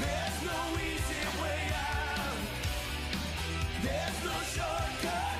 There's no easy way out. There's no shortcut.